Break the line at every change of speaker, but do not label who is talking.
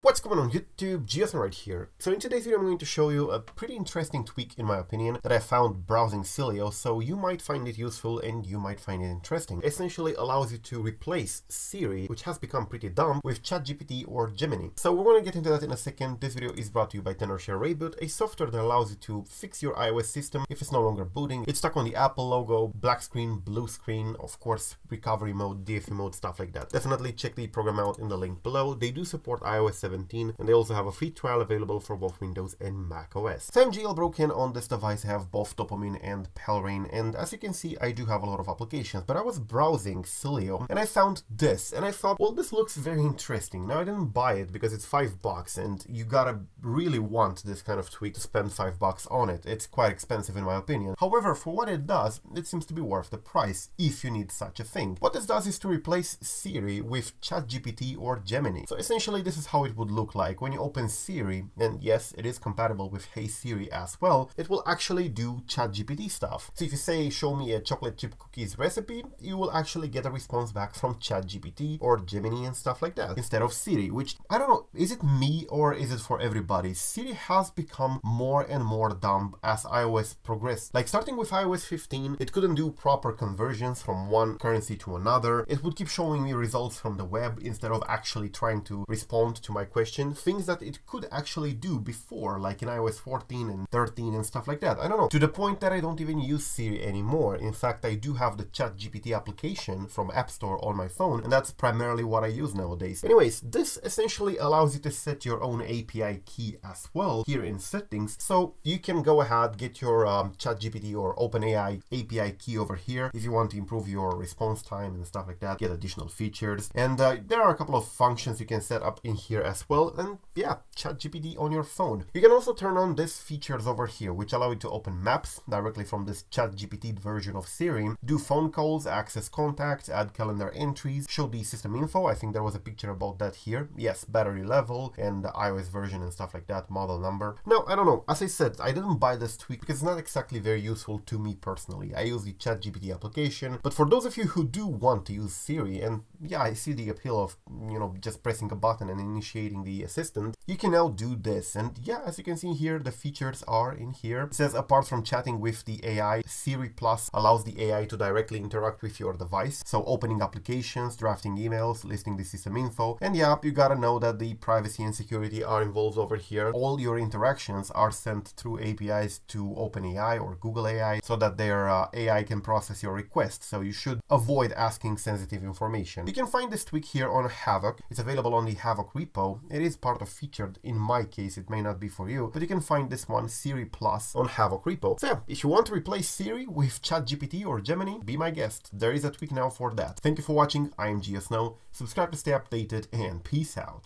What's going on YouTube, GeoSn0w right here. So in today's video I'm going to show you a pretty interesting tweak in my opinion that I found browsing Sileo, so you might find it useful and you might find it interesting. Essentially allows you to replace Siri, which has become pretty dumb, with ChatGPT or Gemini. So we're going to get into that in a second. This video is brought to you by Tenorshare ReiBoot, a software that allows you to fix your iOS system if it's no longer booting. It's stuck on the Apple logo, black screen, blue screen, of course recovery mode, DFU mode, stuff like that. Definitely check the program out in the link below. They do support iOS 17 and they also have a free trial available for both Windows and Mac OS. So I'm jailbroken on this device, I have both Dopamine and PaleRa1n and as you can see I do have a lot of applications but I was browsing Sileo and I found this and I thought well this looks very interesting. Now I didn't buy it because it's 5 bucks and you gotta really want this kind of tweak to spend 5 bucks on it. It's quite expensive in my opinion. However for what it does it seems to be worth the price if you need such a thing. What this does is to replace Siri with ChatGPT or Gemini. So essentially this is how it would look like when you open Siri, and yes, it is compatible with Hey Siri as well, it will actually do ChatGPT stuff. So if you say, show me a chocolate chip cookies recipe, you will actually get a response back from ChatGPT or Gemini and stuff like that, instead of Siri, which, I don't know, is it me or is it for everybody? Siri has become more and more dumb as iOS progressed. Like starting with iOS 15, it couldn't do proper conversions from one currency to another. It would keep showing me results from the web instead of actually trying to respond to my question things that it could actually do before, like in iOS 14 and 13 and stuff like that. I don't know, to the point that I don't even use Siri anymore. In fact, I do have the ChatGPT application from App Store on my phone, and that's primarily what I use nowadays. Anyways, this essentially allows you to set your own API key as well here in settings, so you can go ahead, get your um, ChatGPT or OpenAI API key over here if you want to improve your response time and stuff like that, get additional features. And uh, there are a couple of functions you can set up in here as well, and yeah, ChatGPT on your phone. You can also turn on these features over here, which allow you to open maps directly from this ChatGPT version of Siri, do phone calls, access contacts, add calendar entries, show the system info. I think there was a picture about that here. Yes, battery level and the iOS version and stuff like that, model number. Now, I don't know. As I said, I didn't buy this tweak because it's not exactly very useful to me personally. I use the ChatGPT application, but for those of you who do want to use Siri, and yeah, I see the appeal of, you know, just pressing a button and initiating the assistant, you can now do this. And yeah, as you can see here, the features are in here. It says apart from chatting with the AI, Siri Plus allows the AI to directly interact with your device. So opening applications, drafting emails, listing the system info. And yeah, you gotta know that the privacy and security are involved over here. All your interactions are sent through APIs to OpenAI or Google AI so that their uh, AI can process your request. So you should avoid asking sensitive information. You can find this tweak here on Havoc. It's available on the Havoc repo. It is part of featured. In my case, it may not be for you, but you can find this one, Siri Plus, on Havoc repo. So yeah, if you want to replace Siri with ChatGPT or Gemini, be my guest. There is a tweak now for that. Thank you for watching. I am GeoSn0w. Subscribe to stay updated and peace out.